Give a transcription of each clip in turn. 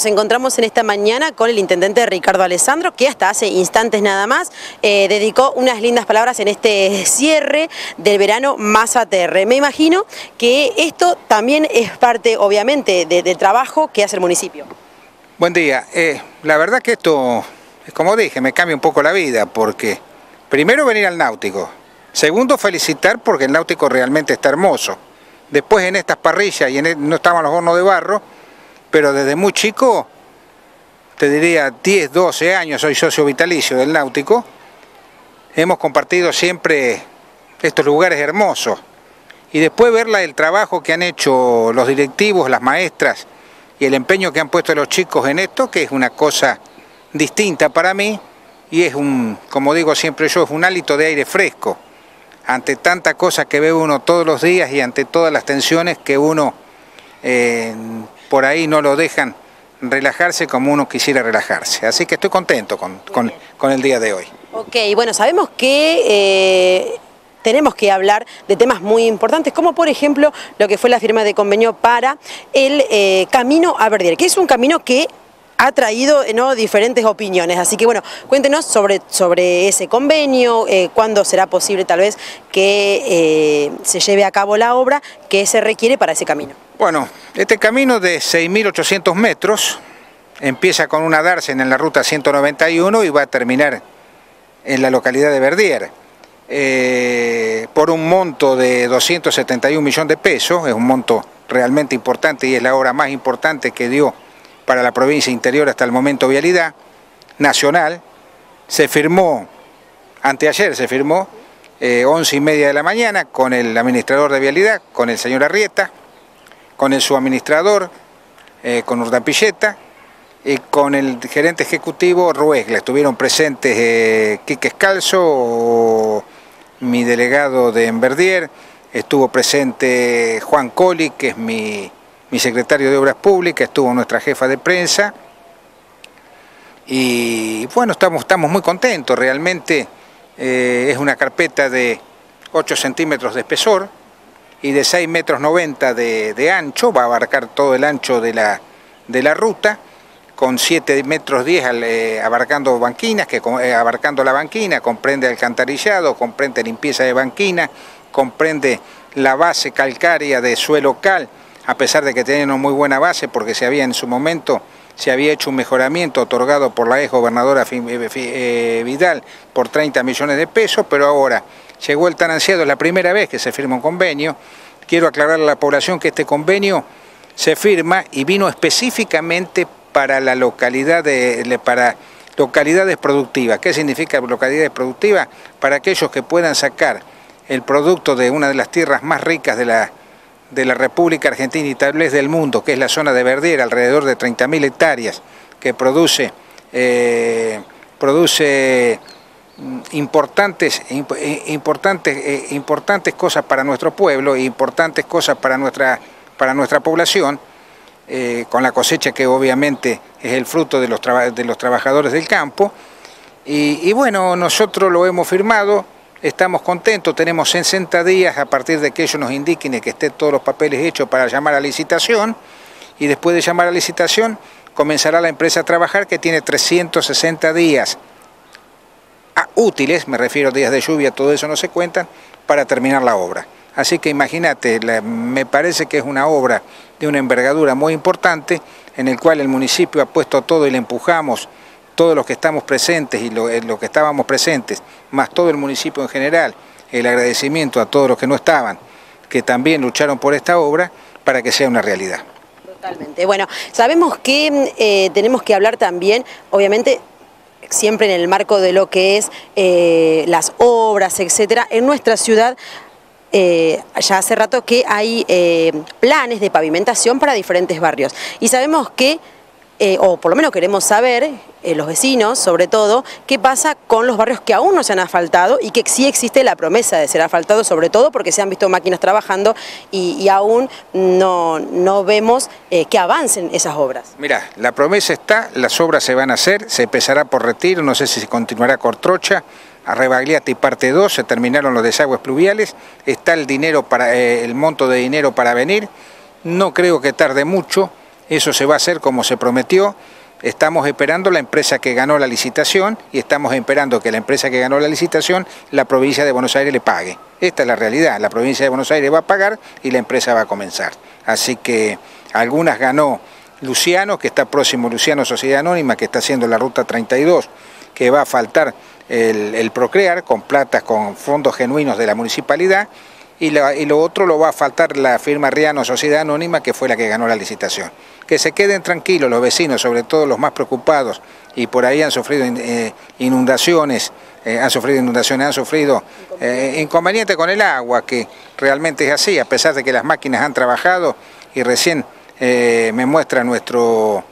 Nos encontramos en esta mañana con el intendente Ricardo Alessandro, que hasta hace instantes nada más eh, dedicó unas lindas palabras en este cierre del verano más aterre. Me imagino que esto también es parte, obviamente, del trabajo que hace el municipio. Buen día. Eh, la verdad que esto, como dije, me cambia un poco la vida, porque primero venir al náutico, segundo felicitar porque el náutico realmente está hermoso. Después en estas parrillas y en e, no estaban los hornos de barro, pero desde muy chico, te diría 10, 12 años, soy socio vitalicio del Náutico, hemos compartido siempre estos lugares hermosos. Y después verla el trabajo que han hecho los directivos, las maestras y el empeño que han puesto los chicos en esto, que es una cosa distinta para mí y es un, como digo siempre yo, es un hálito de aire fresco ante tanta cosa que ve uno todos los días y ante todas las tensiones que uno eh, por ahí no lo dejan relajarse como uno quisiera relajarse. Así que estoy contento con, el día de hoy. Ok, bueno, sabemos que... Eh, tenemos que hablar de temas muy importantes, como por ejemplo lo que fue la firma de convenio para el eh, camino a Verdier, que es un camino que ha traído ¿no? diferentes opiniones. Así que bueno, cuéntenos sobre, sobre ese convenio, eh, cuándo será posible tal vez que se lleve a cabo la obra que se requiere para ese camino. Bueno, este camino de 6.800 metros empieza con una dársena en la ruta 191 y va a terminar en la localidad de Verdier. Eh, por un monto de 271 millones de pesos, es un monto realmente importante y es la obra más importante que dio para la provincia interior hasta el momento Vialidad Nacional. Se firmó, anteayer se firmó, eh, 11 y media de la mañana con el administrador de Vialidad, con el señor Arrieta, con el subadministrador, eh, con Urdapilleta, y con el gerente ejecutivo Ruesla. Estuvieron presentes eh, Quique Escalzo, mi delegado de Enverdier, estuvo presente Juan Coli, que es mi, secretario de Obras Públicas, estuvo nuestra jefa de prensa, y bueno, estamos, estamos muy contentos, realmente eh, es una carpeta de 8 centímetros de espesor, y de 6 metros 90 de, ancho, va a abarcar todo el ancho de la, de la ruta, con 7 metros 10 eh, abarcando banquinas, que eh, abarcando la banquina, comprende alcantarillado, comprende limpieza de banquina, comprende la base calcárea de suelo cal, a pesar de que tiene una muy buena base, porque se había en su momento se había hecho un mejoramiento otorgado por la ex gobernadora eh, Vidal por 30 millones de pesos, pero ahora llegó el tan ansiado, es la primera vez que se firma un convenio. Quiero aclarar a la población que este convenio se firma y vino específicamente para la localidad de, para localidades productivas. ¿Qué significa localidades productivas? Para aquellos que puedan sacar el producto de una de las tierras más ricas de la, de la República Argentina y tal vez del mundo, que es la zona de Verdier, alrededor de 30.000 hectáreas, que produce, eh, produce importantes, eh, importantes, eh, importantes cosas para nuestro pueblo, importantes cosas para nuestra, para nuestra población, eh, con la cosecha que obviamente es el fruto de los, de los trabajadores del campo. Y, bueno, nosotros lo hemos firmado, estamos contentos, tenemos 60 días a partir de que ellos nos indiquen que estén todos los papeles hechos para llamar a licitación, y después de llamar a licitación comenzará la empresa a trabajar que tiene 360 días útiles, me refiero a días de lluvia, todo eso no se cuentan, para terminar la obra. Así que imagínate, me parece que es una obra de una envergadura muy importante, en el cual el municipio ha puesto todo y le empujamos, todos los que estamos presentes y los lo que estábamos presentes, más todo el municipio en general, el agradecimiento a todos los que no estaban, que también lucharon por esta obra, para que sea una realidad. Totalmente. Bueno, sabemos que eh, tenemos que hablar también, obviamente, siempre en el marco de lo que es eh, las obras, etcétera, en nuestra ciudad eh, ya hace rato que hay eh, planes de pavimentación para diferentes barrios. Y sabemos que eh, o por lo menos queremos saber, eh, los vecinos sobre todo, qué pasa con los barrios que aún no se han asfaltado y que sí existe la promesa de ser asfaltado, sobre todo porque se han visto máquinas trabajando y, aún no, no vemos eh, que avancen esas obras. Mira, la promesa está, las obras se van a hacer, se empezará por retiro, no sé si se continuará Cortrocha, a Rebagliati parte 2, se terminaron los desagües pluviales, está el dinero para el monto de dinero para venir, no creo que tarde mucho, Eso se va a hacer como se prometió. Estamos esperando la empresa que ganó la licitación y estamos esperando que la empresa que ganó la licitación, la provincia de Buenos Aires le pague. Esta es la realidad, la provincia de Buenos Aires va a pagar y la empresa va a comenzar. Así que algunas ganó Luciano, que está próximo, Luciano Sociedad Anónima, que está haciendo la ruta 32, que va a faltar el, Procrear con platas, con fondos genuinos de la municipalidad, y, lo otro lo va a faltar la firma Riano Sociedad Anónima, que fue la que ganó la licitación. Que se queden tranquilos los vecinos, sobre todo los más preocupados, y por ahí han sufrido eh, inundaciones, eh, han sufrido inundaciones, han sufrido eh, inconvenientes con el agua, que realmente es así, a pesar de que las máquinas han trabajado, y recién me muestra nuestro,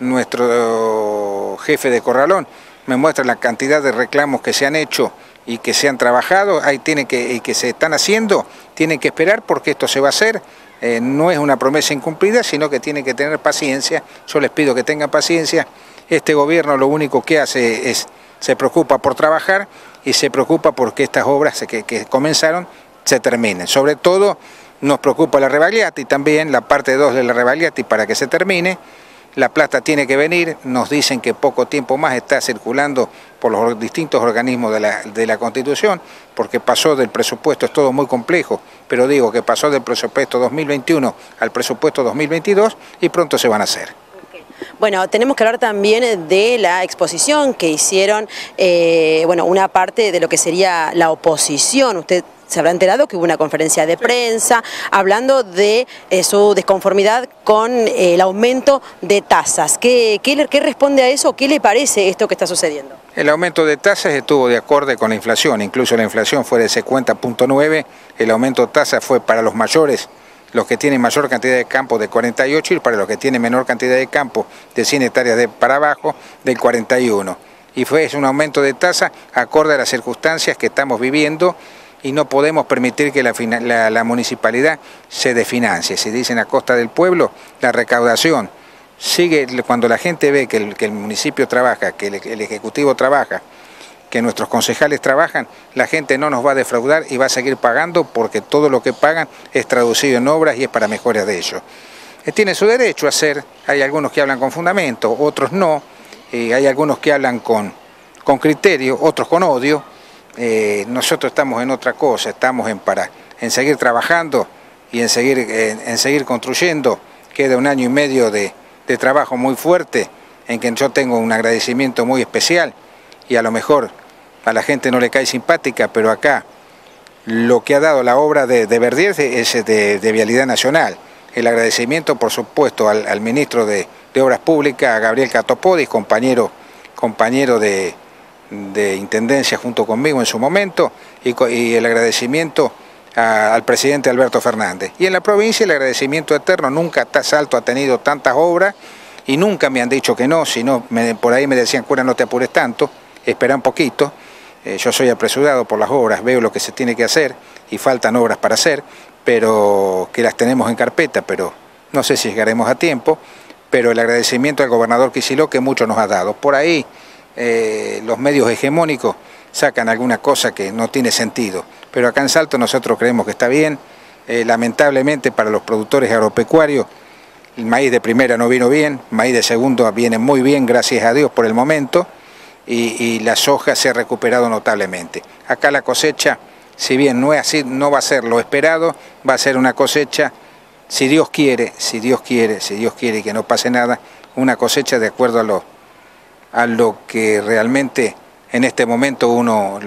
nuestro jefe de Corralón, me muestra la cantidad de reclamos que se han hecho y que se han trabajado ahí tiene que, y que se están haciendo, tienen que esperar porque esto se va a hacer. Eh, no es una promesa incumplida, sino que tienen que tener paciencia. Yo les pido que tengan paciencia. Este gobierno lo único que hace es, se preocupa por trabajar y se preocupa porque estas obras que, que comenzaron se terminen. Sobre todo nos preocupa la Rebagliati también, la parte 2 de la Rebagliati para que se termine la plata tiene que venir, nos dicen que poco tiempo más está circulando por los distintos organismos de la, de la Constitución, porque pasó del presupuesto, es todo muy complejo, pero digo que pasó del presupuesto 2021 al presupuesto 2022 y pronto se van a hacer. Bueno, tenemos que hablar también de la exposición que hicieron, eh, bueno, una parte de lo que sería la oposición. Usted se habrá enterado que hubo una conferencia de prensa hablando de eh, su desconformidad con eh, el aumento de tasas. ¿Qué, ¿Qué, responde a eso? ¿Qué le parece esto que está sucediendo? El aumento de tasas estuvo de acorde con la inflación, incluso la inflación fue de 50.9, el aumento de tasas fue para los mayores, los que tienen mayor cantidad de campo de 48 y para los que tienen menor cantidad de campo de 100 hectáreas de para abajo del 41. Y fue un aumento de tasa acorde a las circunstancias que estamos viviendo y no podemos permitir que la, municipalidad se desfinancie. Si dicen a costa del pueblo, la recaudación sigue, cuando la gente ve que el, municipio trabaja, que el, Ejecutivo trabaja, que nuestros concejales trabajan, la gente no nos va a defraudar y va a seguir pagando porque todo lo que pagan es traducido en obras y es para mejoras de ellos. Eh, tiene su derecho a hacer, hay algunos que hablan con fundamento, otros no, y hay algunos que hablan con, con criterio, otros con odio, eh, nosotros estamos en otra cosa, estamos en, para, en seguir trabajando y en seguir, en, seguir construyendo. Queda un año y medio de, trabajo muy fuerte en que yo tengo un agradecimiento muy especial y a lo mejor a la gente no le cae simpática, pero acá lo que ha dado la obra de, de Verdier es de, Vialidad Nacional. El agradecimiento, por supuesto, al, ministro de, Obras Públicas, a Gabriel Catopodis, compañero, compañero de, de Intendencia junto conmigo en su momento y, el agradecimiento al presidente Alberto Fernández. Y en la provincia el agradecimiento eterno, nunca Salto ha tenido tantas obras y nunca me han dicho que no, sino por ahí me decían, cura, no te apures tanto, espera un poquito, eh, yo soy apresurado por las obras, veo lo que se tiene que hacer y faltan obras para hacer, pero que las tenemos en carpeta, pero no sé si llegaremos a tiempo, pero el agradecimiento al gobernador Quisiló que mucho nos ha dado. Por ahí eh, los medios hegemónicos sacan alguna cosa que no tiene sentido. Pero acá en Salto nosotros creemos que está bien. Eh, lamentablemente para los productores agropecuarios el maíz de primera no vino bien, maíz de segundo viene muy bien, gracias a Dios por el momento, y, la soja se ha recuperado notablemente. Acá la cosecha, si bien no es así, no va a ser lo esperado, va a ser una cosecha, si Dios quiere, si Dios quiere, si Dios quiere que no pase nada, una cosecha de acuerdo a los a lo que realmente en este momento uno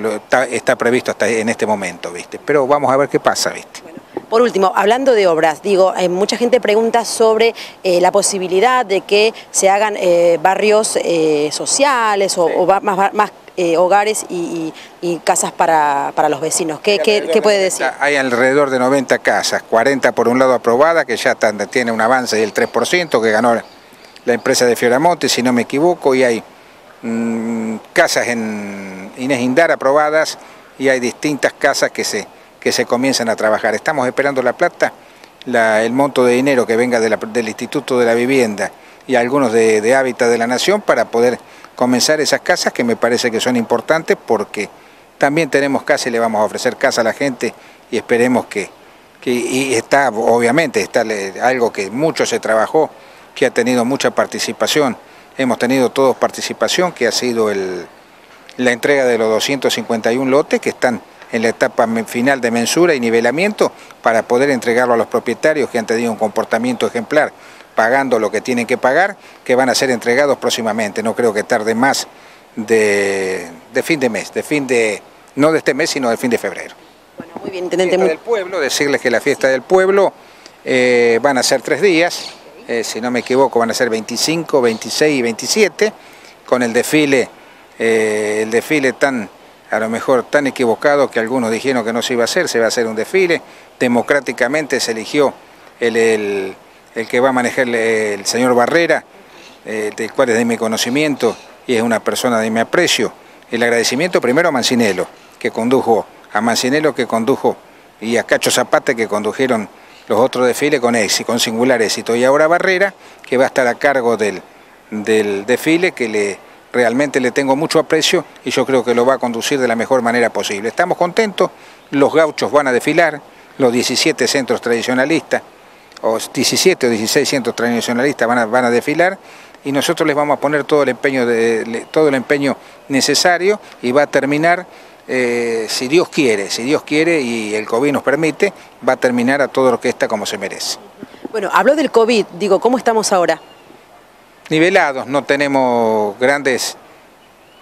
está, previsto hasta en este momento, ¿viste? Pero vamos a ver qué pasa, ¿viste? Por último, hablando de obras, digo, hay mucha gente pregunta sobre eh, la posibilidad de que se hagan eh, barrios eh, sociales o, más, más hogares y, casas para, los vecinos. ¿Qué, qué, puede decir? Hay alrededor de 90 casas, 40 por un lado aprobadas, que ya tiene un avance del 3%, que ganó la empresa de Fioramonte, si no me equivoco, y hay Mm, casas en Inés Indar aprobadas y hay distintas casas que se, que se comienzan a trabajar. Estamos esperando la plata, el monto de dinero que venga del Instituto de la Vivienda y algunos de, Hábitat de la Nación para poder comenzar esas casas que me parece que son importantes porque también tenemos casa y le vamos a ofrecer casa a la gente y esperemos que, que y está, obviamente, está algo que mucho se trabajó que ha tenido mucha participación. Hemos tenido todos participación, que ha sido el, la entrega de los 251 lotes que están en la etapa final de mensura y nivelamiento para poder entregarlo a los propietarios que han tenido un comportamiento ejemplar pagando lo que tienen que pagar, que van a ser entregados próximamente. No creo que tarde más de, fin de mes, de fin de, no de este mes, sino de fin de febrero. Bueno, muy bien, intendente. del pueblo, decirles que la fiesta del pueblo eh, van a ser tres días, eh, si no me equivoco van a ser 25, 26 y 27, con el desfile, eh, el desfile tan a lo mejor tan equivocado que algunos dijeron que no se iba a hacer, se va a hacer un desfile, democráticamente se eligió el, que va a manejar el señor Barrera, eh, del cual es de mi conocimiento y es una persona de mi aprecio. El agradecimiento primero a Mancinelo, que condujo, a Mancinelo que condujo, y a Cacho Zapata que condujeron los otros desfiles con éxito, con singular éxito, y ahora Barrera, que va a estar a cargo del, del desfile que le realmente le tengo mucho aprecio y yo creo que lo va a conducir de la mejor manera posible. Estamos contentos, los gauchos van a desfilar, los 17 centros tradicionalistas, o 17 o 16 centros tradicionalistas van a, van a desfilar y nosotros les vamos a poner todo el empeño, de, todo el empeño necesario y va a terminar, eh, si Dios quiere, si Dios quiere y el COVID nos permite, va a terminar a todo lo que está como se merece. Bueno, habló del COVID, digo, ¿cómo estamos ahora? nivelados, no tenemos grandes,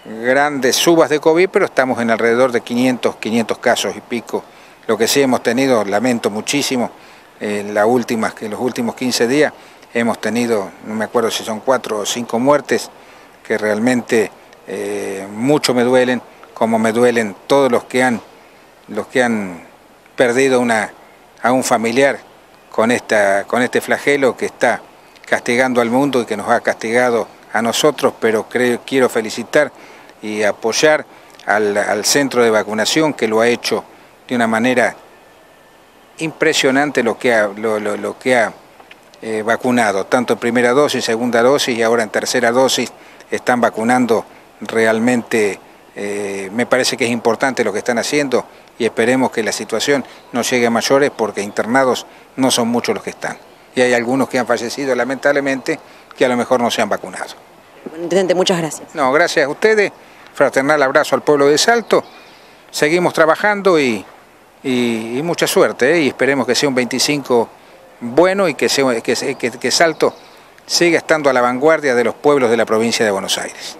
grandes subas de COVID, pero estamos en alrededor de 500, 500 casos y pico. Lo que sí hemos tenido, lamento muchísimo, en, la última, en los últimos 15 días hemos tenido, no me acuerdo si son cuatro o cinco muertes, que realmente eh, mucho me duelen, como me duelen todos los que han, los que han perdido a un familiar con, esta, con este flagelo que está castigando al mundo y que nos ha castigado a nosotros, pero creo, quiero felicitar y apoyar al, centro de vacunación que lo ha hecho de una manera impresionante lo que ha, lo, que ha eh, vacunado, tanto en primera dosis, segunda dosis y ahora en tercera dosis están vacunando realmente, eh, me parece que es importante lo que están haciendo y esperemos que la situación no llegue a mayores porque internados no son muchos los que están y hay algunos que han fallecido lamentablemente que a lo mejor no se han vacunado. Bueno, intendente, muchas gracias. No, gracias a ustedes, fraternal abrazo al pueblo de Salto, seguimos trabajando y, mucha suerte ¿eh? y esperemos que sea un 25 bueno y que, sea, que, que Salto siga estando a la vanguardia de los pueblos de la provincia de Buenos Aires.